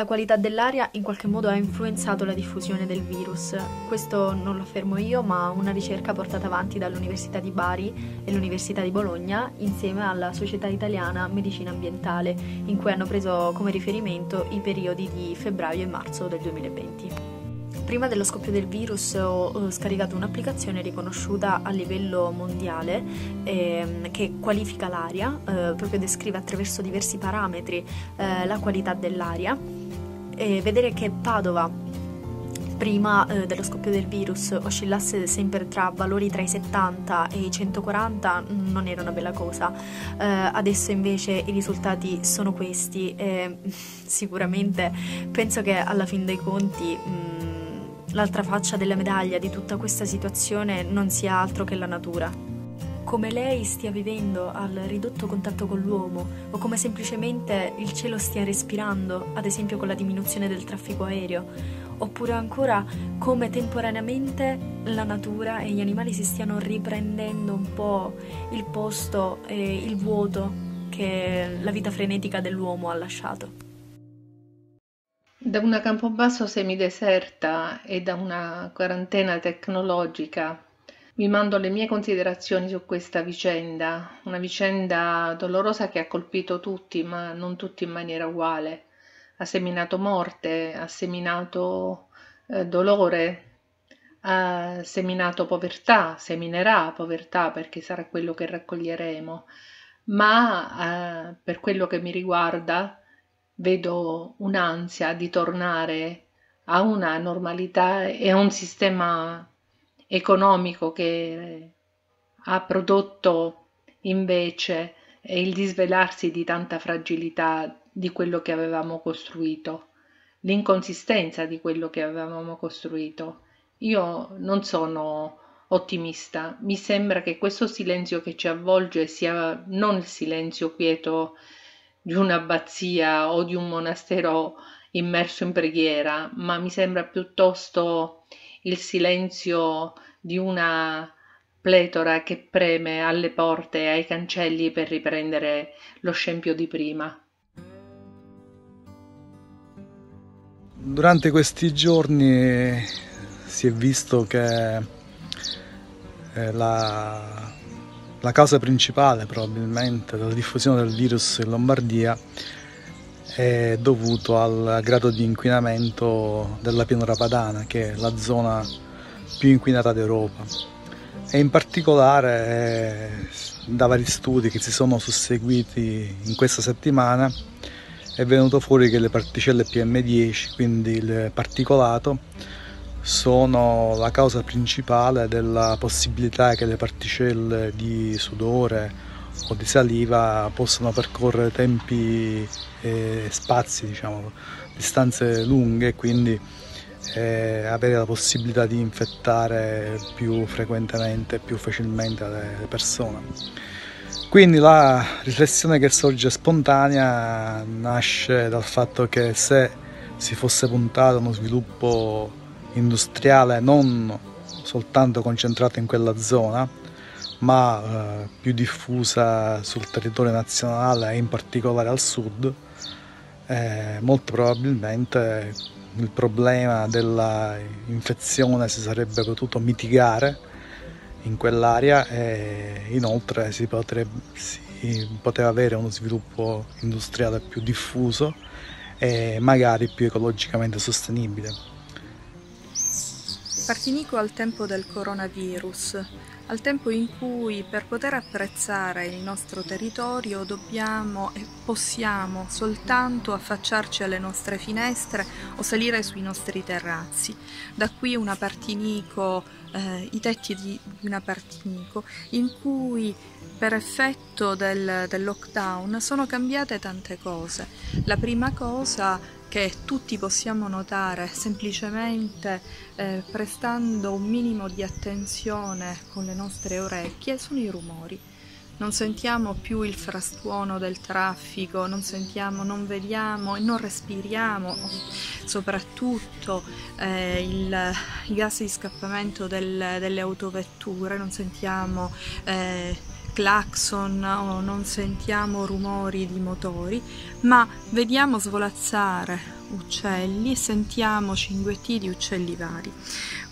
La qualità dell'aria in qualche modo ha influenzato la diffusione del virus. Questo non lo affermo io, ma una ricerca portata avanti dall'Università di Bari e l'Università di Bologna insieme alla Società Italiana Medicina Ambientale, in cui hanno preso come riferimento i periodi di febbraio e marzo del 2020 prima dello scoppio del virus ho scaricato un'applicazione riconosciuta a livello mondiale eh, che qualifica l'aria, eh, proprio descrive attraverso diversi parametri eh, la qualità dell'aria e vedere che Padova prima eh, dello scoppio del virus oscillasse sempre tra valori tra i 70 e i 140 non era una bella cosa. Eh, adesso invece i risultati sono questi e sicuramente penso che alla fin dei conti mh, L'altra faccia della medaglia di tutta questa situazione non sia altro che la natura. Come lei stia vivendo al ridotto contatto con l'uomo o come semplicemente il cielo stia respirando, ad esempio con la diminuzione del traffico aereo, oppure ancora come temporaneamente la natura e gli animali si stiano riprendendo un po' il posto e il vuoto che la vita frenetica dell'uomo ha lasciato. Da una Campobasso semideserta e da una quarantena tecnologica vi mando le mie considerazioni su questa vicenda, una vicenda dolorosa che ha colpito tutti, ma non tutti in maniera uguale. Ha seminato morte, ha seminato eh, dolore, ha seminato povertà, seminerà povertà perché sarà quello che raccoglieremo, ma eh, per quello che mi riguarda vedo un'ansia di tornare a una normalità e a un sistema economico che ha prodotto invece il disvelarsi di tanta fragilità di quello che avevamo costruito, l'inconsistenza di quello che avevamo costruito. Io non sono ottimista, mi sembra che questo silenzio che ci avvolge sia non il silenzio quieto di un'abbazia o di un monastero immerso in preghiera, ma mi sembra piuttosto il silenzio di una pletora che preme alle porte e ai cancelli per riprendere lo scempio di prima. Durante questi giorni si è visto che eh, la la causa principale probabilmente della diffusione del virus in Lombardia è dovuto al grado di inquinamento della pianura padana, che è la zona più inquinata d'Europa. E in particolare, da vari studi che si sono susseguiti in questa settimana, è venuto fuori che le particelle PM10, quindi il particolato, sono la causa principale della possibilità che le particelle di sudore o di saliva possano percorrere tempi e spazi, diciamo, distanze lunghe e quindi eh, avere la possibilità di infettare più frequentemente e più facilmente le persone. Quindi la riflessione che sorge spontanea nasce dal fatto che se si fosse puntato a uno sviluppo industriale non soltanto concentrata in quella zona, ma eh, più diffusa sul territorio nazionale e in particolare al sud, eh, molto probabilmente il problema dell'infezione si sarebbe potuto mitigare in quell'area e inoltre si, potrebbe, si poteva avere uno sviluppo industriale più diffuso e magari più ecologicamente sostenibile. Partinico al tempo del coronavirus, al tempo in cui per poter apprezzare il nostro territorio dobbiamo e possiamo soltanto affacciarci alle nostre finestre o salire sui nostri terrazzi. Da qui una Partinico, eh, i tetti di una Partinico, in cui per effetto del, del lockdown sono cambiate tante cose. La prima cosa che tutti possiamo notare semplicemente eh, prestando un minimo di attenzione con le nostre orecchie sono i rumori. Non sentiamo più il frastuono del traffico, non sentiamo, non vediamo e non respiriamo soprattutto eh, il, il, gas di scappamento del, delle autovetture, non sentiamo eh, clacson o non sentiamo rumori di motori, ma vediamo svolazzare uccelli, sentiamo cinguetti di uccelli vari.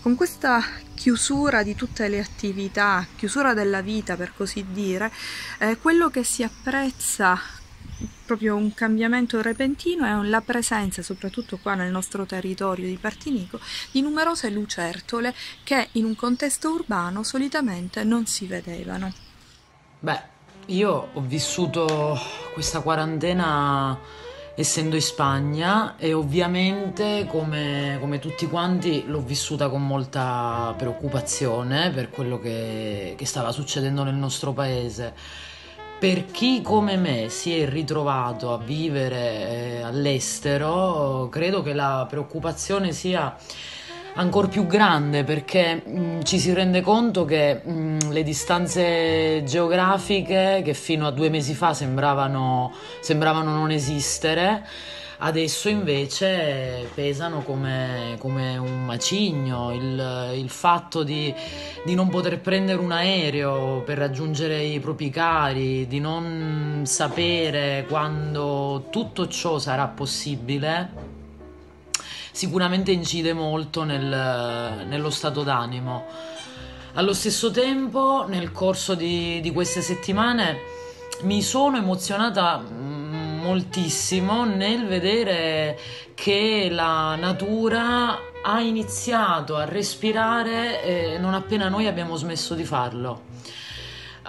Con questa chiusura di tutte le attività, chiusura della vita per così dire, eh, quello che si apprezza proprio un cambiamento repentino è la presenza, soprattutto qua nel nostro territorio di Partinico, di numerose lucertole che in un contesto urbano solitamente non si vedevano. Beh, io ho vissuto questa quarantena essendo in Spagna e ovviamente come, come, tutti quanti l'ho vissuta con molta preoccupazione per quello che, che stava succedendo nel nostro paese. Per chi come me si è ritrovato a vivere eh, all'estero, credo che la preoccupazione sia ancora più grande perché mh, mm, ci si rende conto che mh, mm, le distanze geografiche che fino a due mesi fa sembravano, sembravano non esistere adesso invece pesano come, come un macigno, il, il fatto di, di, non poter prendere un aereo per raggiungere i propri cari, di non sapere quando tutto ciò sarà possibile, sicuramente incide molto nel, nello stato d'animo. Allo stesso tempo, nel corso di, di queste settimane, mi sono emozionata moltissimo nel vedere che la natura ha iniziato a respirare eh, non appena noi abbiamo smesso di farlo.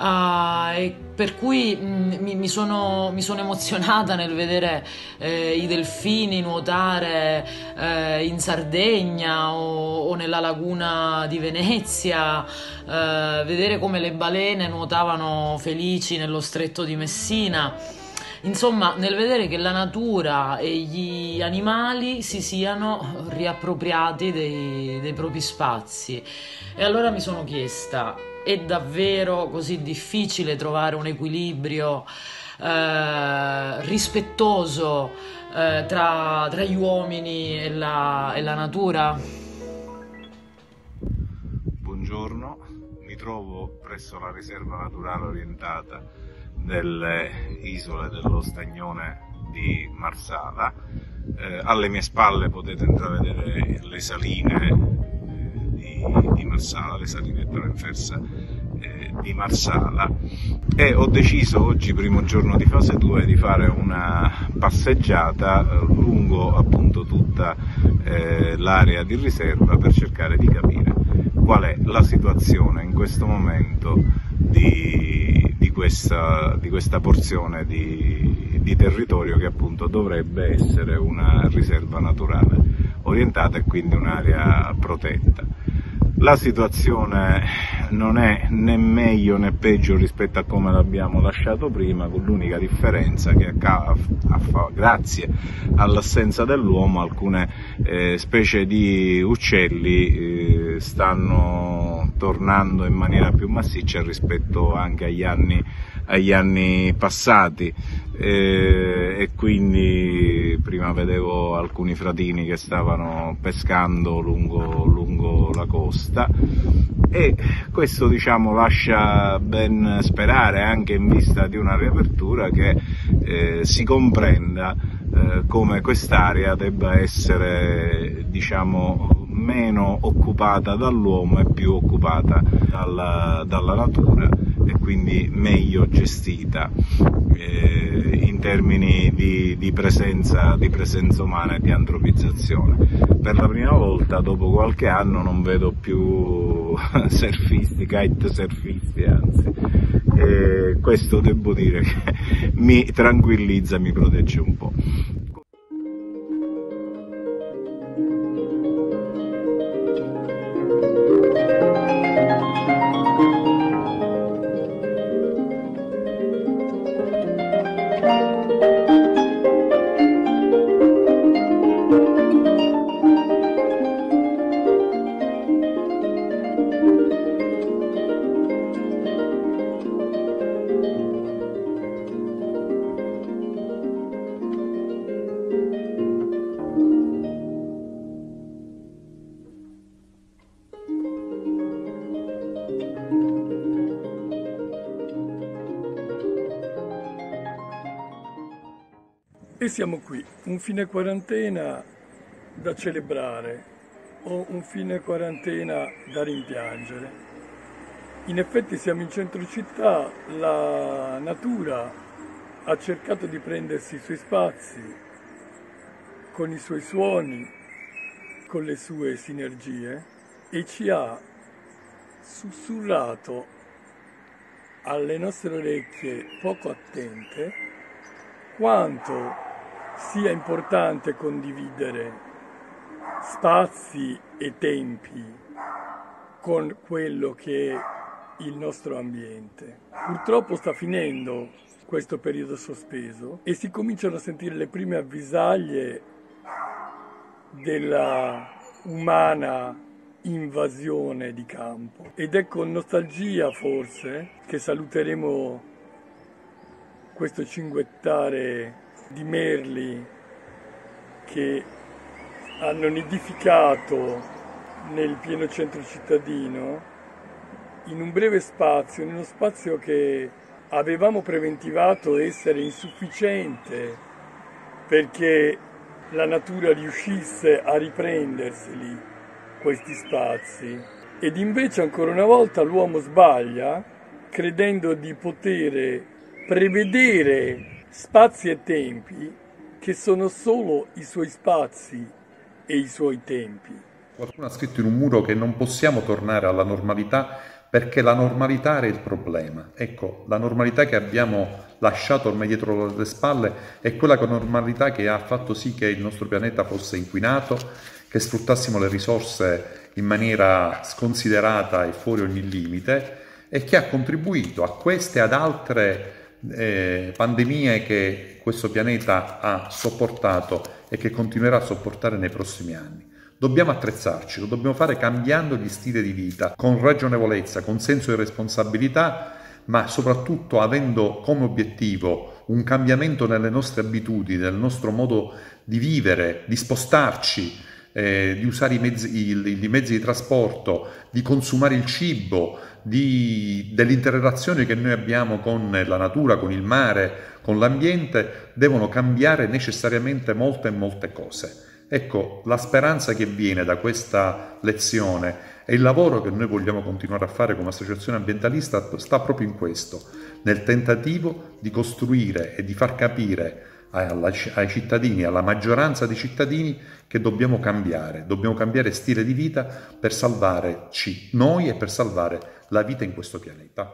Uh, per cui mh, mi, mi, sono, mi, sono, emozionata nel vedere eh, i delfini nuotare eh, in Sardegna o, o, nella laguna di Venezia, eh, vedere come le balene nuotavano felici nello stretto di Messina. Insomma, nel vedere che la natura e gli animali si siano riappropriati dei, dei propri spazi. E allora mi sono chiesta, è davvero così difficile trovare un equilibrio eh, rispettoso eh, tra, tra, gli uomini e la, e la natura? Buongiorno, mi trovo presso la riserva naturale orientata delle isole dello Stagnone di Marsala. Eh, alle mie spalle potete intravedere le saline di, Marsala, le saline Trenfersa eh, di Marsala e ho deciso oggi, primo giorno di fase 2, di fare una passeggiata eh, lungo appunto tutta eh, l'area di riserva per cercare di capire qual è la situazione in questo momento di di questa, di questa porzione di, di, territorio che appunto dovrebbe essere una riserva naturale orientata e quindi un'area protetta. La situazione non è né meglio né peggio rispetto a come l'abbiamo lasciato prima, con l'unica differenza che grazie all'assenza dell'uomo alcune eh, specie di uccelli eh, stanno tornando in maniera più massiccia rispetto anche agli anni, agli anni passati e, e quindi prima vedevo alcuni fratini che stavano pescando lungo, lungo la costa. E questo diciamo lascia ben sperare anche in vista di una riapertura che eh, si comprenda eh, come quest'area debba essere diciamo meno occupata dall'uomo e più occupata dalla, dalla natura e quindi meglio gestita eh, in termini di, di, presenza, di, presenza, umana e di antropizzazione. Per la prima volta dopo qualche anno non vedo più surfisti, kite surfisti anzi, e questo devo dire che mi tranquillizza, mi protegge un po'. E siamo qui, un fine quarantena da celebrare o un fine quarantena da rimpiangere. In effetti siamo in centro città, la natura ha cercato di prendersi i suoi spazi con i suoi suoni, con le sue sinergie e ci ha sussurrato alle nostre orecchie poco attente quanto sia importante condividere spazi e tempi con quello che è il nostro ambiente. Purtroppo sta finendo questo periodo sospeso e si cominciano a sentire le prime avvisaglie della umana invasione di campo ed è con nostalgia forse che saluteremo questo cinguettare di merli che hanno nidificato nel pieno centro cittadino in un breve spazio, in uno spazio che avevamo preventivato essere insufficiente perché la natura riuscisse a riprenderseli questi spazi. Ed invece ancora una volta l'uomo sbaglia credendo di poter prevedere spazi e tempi che sono solo i suoi spazi e i suoi tempi. Qualcuno ha scritto in un muro che non possiamo tornare alla normalità perché la normalità era il problema. Ecco, la normalità che abbiamo lasciato ormai dietro le spalle è quella normalità che ha fatto sì che il nostro pianeta fosse inquinato, che sfruttassimo le risorse in maniera sconsiderata e fuori ogni limite e che ha contribuito a queste e ad altre eh, pandemie che questo pianeta ha sopportato e che continuerà a sopportare nei prossimi anni. Dobbiamo attrezzarci, lo dobbiamo fare cambiando gli stili di vita, con ragionevolezza, con senso di responsabilità, ma soprattutto avendo come obiettivo un cambiamento nelle nostre abitudini, nel nostro modo di vivere, di spostarci, eh, di usare i mezzi, i, i mezzi, di trasporto, di consumare il cibo, interazioni che noi abbiamo con la natura, con il mare, con l'ambiente, devono cambiare necessariamente molte e molte cose. Ecco, la speranza che viene da questa lezione e il lavoro che noi vogliamo continuare a fare come associazione ambientalista sta proprio in questo, nel tentativo di costruire e di far capire ai cittadini, alla maggioranza dei cittadini che dobbiamo cambiare, dobbiamo cambiare stile di vita per salvarci noi e per salvare la vita in questo pianeta.